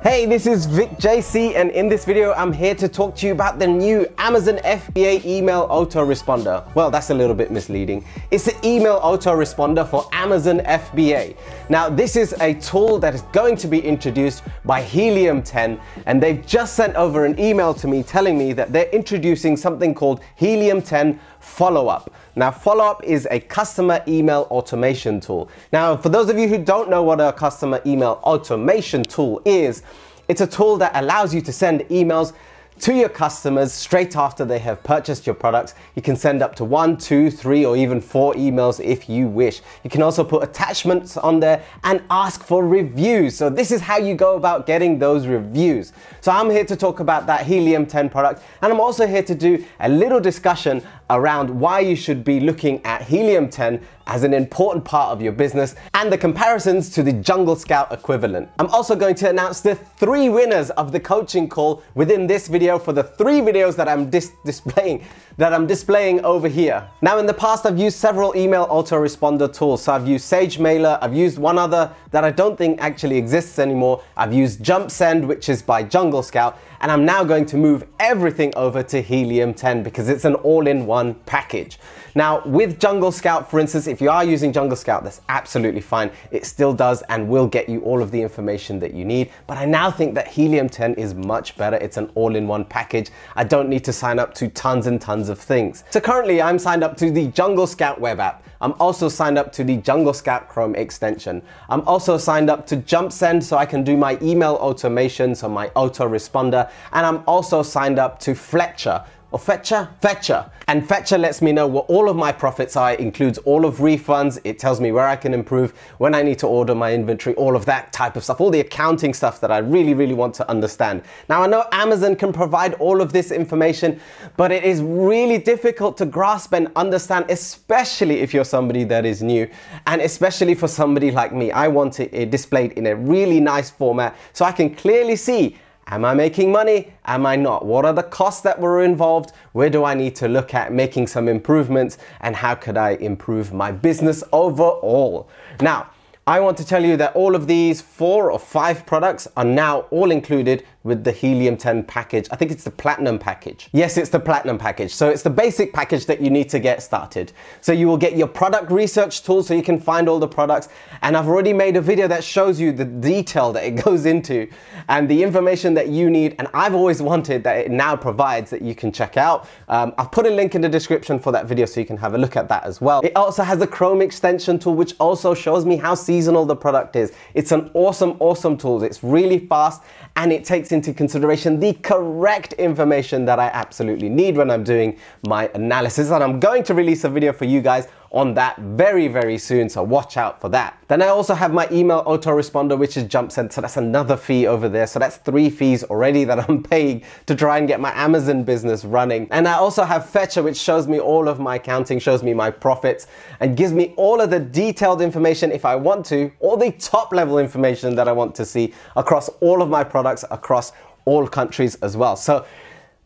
Hey, this is Vik JC and in this video I'm here to talk to you about the new Amazon FBA email autoresponder. Well, that's a little bit misleading. It's the email autoresponder for Amazon FBA. Now, this is a tool that is going to be introduced by Helium 10 and they've just sent over an email to me telling me that they're introducing something called Helium 10 Follow-up. Now, follow-up is a customer email automation tool. Now, for those of you who don't know what a customer email automation tool is, it's a tool that allows you to send emails to your customers straight after they have purchased your products. You can send up to one, two, three, or even four emails if you wish. You can also put attachments on there and ask for reviews. So this is how you go about getting those reviews. So I'm here to talk about that Helium 10 product and I'm also here to do a little discussion around why you should be looking at Helium 10 as an important part of your business and the comparisons to the Jungle Scout equivalent. I'm also going to announce the three winners of the coaching call within this video for the three videos that I'm dis displaying that I'm displaying over here. Now in the past I've used several email autoresponder tools. So I've used SageMailer, I've used one other that I don't think actually exists anymore. I've used JumpSend which is by Jungle Scout and I'm now going to move everything over to Helium 10 because it's an all-in-one package. Now with Jungle Scout, for instance, if you are using Jungle Scout, that's absolutely fine. It still does and will get you all of the information that you need. But I now think that Helium 10 is much better. It's an all-in-one package. I don't need to sign up to tons and tons of things. So currently I'm signed up to the Jungle Scout web app. I'm also signed up to the Jungle Scout Chrome extension. I'm also signed up to JumpSend so I can do my email automation, so my autoresponder. And I'm also signed up to Fletcher, or Fetcher? Fetcher. And Fetcher lets me know what all of my profits are. It includes all of refunds. It tells me where I can improve, when I need to order my inventory, all of that type of stuff, all the accounting stuff that I really, really want to understand. Now, I know Amazon can provide all of this information, but it is really difficult to grasp and understand, especially if you're somebody that is new, and especially for somebody like me. I want it eh, displayed in a really nice format so I can clearly see Am I making money? Am I not? What are the costs that were involved? Where do I need to look at making some improvements? And how could I improve my business overall? Now, I want to tell you that all of these four or five products are now all included with the Helium 10 package. I think it's the Platinum package. Yes, it's the Platinum package. So it's the basic package that you need to get started. So you will get your product research tool so you can find all the products. And I've already made a video that shows you the detail that it goes into and the information that you need. And I've always wanted that it now provides that you can check out. Um, I've put a link in the description for that video so you can have a look at that as well. It also has a Chrome extension tool, which also shows me how seasonal the product is. It's an awesome, awesome tool. It's really fast and it takes into consideration the correct information that I absolutely need when I'm doing my analysis. And I'm going to release a video for you guys on that very, very soon. So watch out for that. Then I also have my email autoresponder, which is JumpSend. So that's another fee over there. So that's three fees already that I'm paying to try and get my Amazon business running. And I also have Fetcher, which shows me all of my accounting, shows me my profits and gives me all of the detailed information if I want to, all the top level information that I want to see across all of my products across all countries as well. So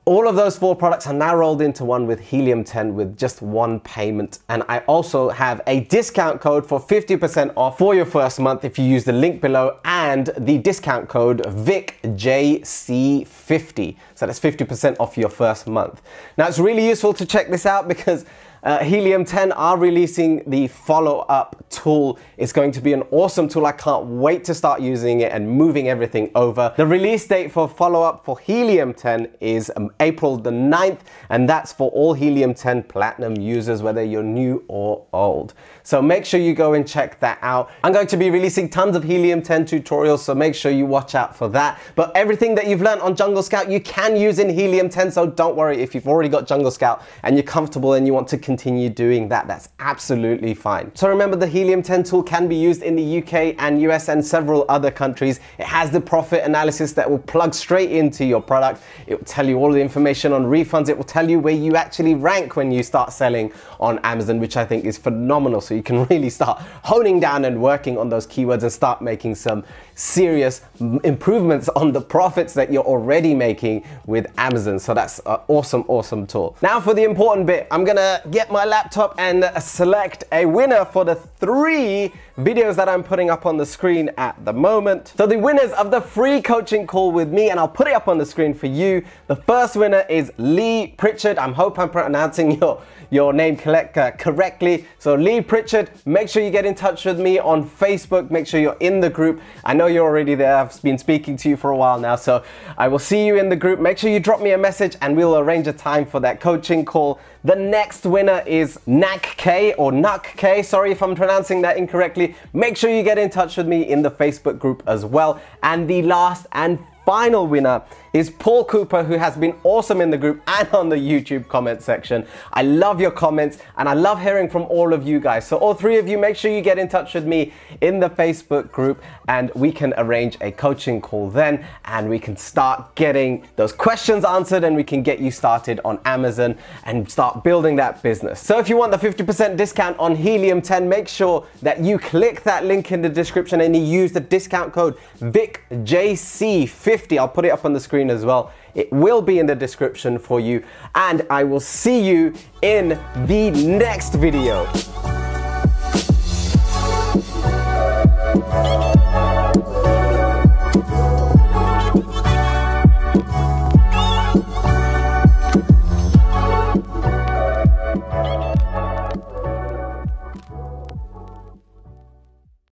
all of those four products are now rolled into one with Helium 10 with just one payment. And I also have a discount code for 50% off for your first month if you use the link below and the discount code VIKJC50. So that's 50% off your first month. Now it's really useful to check this out because uh, Helium 10 are releasing the follow-up tool. It's going to be an awesome tool. I can't wait to start using it and moving everything over. The release date for follow-up for Helium 10 is um, April the 9th, and that's for all Helium 10 Platinum users, whether you're new or old. So make sure you go and check that out. I'm going to be releasing tons of Helium 10 tutorials, so make sure you watch out for that. But everything that you've learned on Jungle Scout, you can use in Helium 10, so don't worry if you've already got Jungle Scout and you're comfortable and you want to continue doing that, that's absolutely fine. So remember the Helium 10 tool can be used in the UK and US and several other countries. It has the profit analysis that will plug straight into your product. It will tell you all the information on refunds. It will tell you where you actually rank when you start selling on Amazon, which I think is phenomenal. So you can really start honing down and working on those keywords and start making some serious improvements on the profits that you're already making with Amazon. So that's an awesome, awesome tool. Now for the important bit, I'm gonna get my laptop and select a winner for the three videos that I'm putting up on the screen at the moment. So the winners of the free coaching call with me, and I'll put it up on the screen for you. The first winner is Lee Pritchard. I hope I'm pronouncing your your name uh, correctly. So Lee Pritchard, make sure you get in touch with me on Facebook. Make sure you're in the group. I know you're already there. I've been speaking to you for a while now. So I will see you in the group. Make sure you drop me a message and we'll arrange a time for that coaching call. The next winner is Nak K or Nuk K. Sorry if I'm pronouncing that incorrectly. Make sure you get in touch with me in the Facebook group as well. And the last and final winner is Paul Cooper, who has been awesome in the group and on the YouTube comment section. I love your comments and I love hearing from all of you guys. So, all three of you, make sure you get in touch with me in the Facebook group and we can arrange a coaching call then and we can start getting those questions answered and we can get you started on Amazon and start building that business. So, if you want the 50% discount on Helium 10, make sure that you click that link in the description and you use the discount code VIKJC50. I'll put it up on the screen as well. It will be in the description for you and I will see you in the next video.